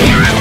Here